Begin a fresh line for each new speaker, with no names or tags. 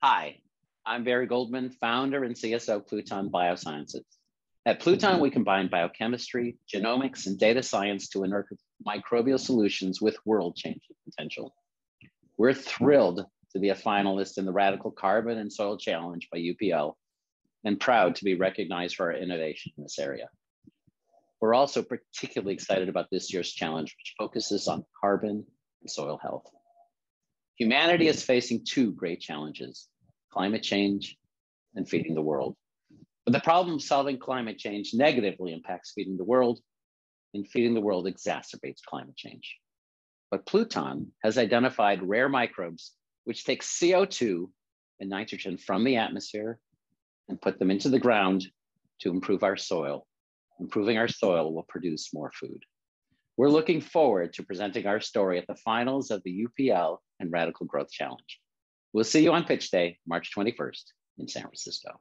Hi, I'm Barry Goldman, founder and CSO Pluton Biosciences. At Pluton, we combine biochemistry, genomics, and data science to unearth microbial solutions with world changing potential. We're thrilled to be a finalist in the Radicle Carbon and Soil Challenge by UPL and proud to be recognized for our innovation in this area. We're also particularly excited about this year's challenge, which focuses on carbon and soil health. Humanity is facing two great challenges climate change and feeding the world. But the problem of solving climate change negatively impacts feeding the world, and feeding the world exacerbates climate change. But Pluton has identified rare microbes which take CO2 and nitrogen from the atmosphere and put them into the ground to improve our soil. Improving our soil will produce more food. We're looking forward to presenting our story at the finals of the UPL and Radicle Growth Challenge. We'll see you on Pitch Day, March 21st in San Francisco.